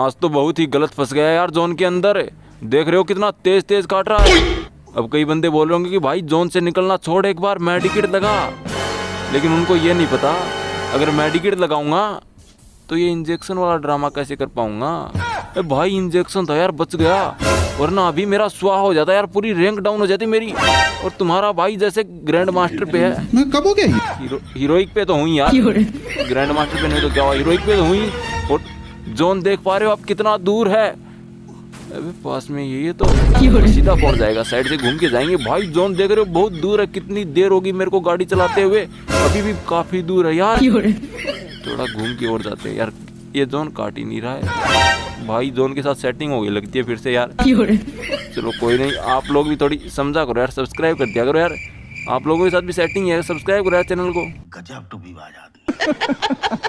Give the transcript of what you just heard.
आज तो बहुत ही गलत फंस गया यार जोन के अंदर। देख रहे हो कितना तेज तेज काट रहा है। अब कई बंदे बोल रहे होंगे कि भाई जोन से निकलना छोड़ एक बार मेडिकेट लगा। लेकिन उनको ये नहीं पता अगर मेडिकेट लगाऊँगा तो ये इंजेक्शन वाला ड्रामा कैसे कर पाऊँगा? अरे भाई इंजेक्शन था यार बच गया। वरना अभी मेरा स्वाह हो जाता यार पूरी रैंक डाउन हो जाती मेरी। और तुम्हारा भाई जैसे ग्रैंड मास्टर पे है। मैं कब हो गया हीरो हीरोइक पे तो हुई यार। ग्रैंड मास्टर पे नहीं तो क्या हुआ? हीरोइक पे तो हुई। जोन देख पा रहे हो आप कितना दूर है। अबे पास में ये है तो सीधा पहुँच जाएगा साइड से घूम के जाएँगे। भाई जोन देख रहे हो बहुत दूर है कितनी देर होगी मेरे को गाड़ी चलाते हुए। अभी भी काफ़ी दूर है यार। थोड़ा घूम के और जाते हैं यार ये जोन काट ही नहीं रहा है। भाई जोन के साथ सेटिंग हो गई लगती है फिर से यार। चलो कोई नहीं आप लोग भी थोड़ी समझा करो यार सब्सक्राइब कर दिया करो यार। आप लोगों के साथ भी सेटिंग है सब्सक्राइब करो यार चैनल को। गजब टू भी